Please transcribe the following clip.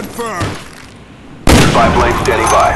confirmed! Five blades standing by.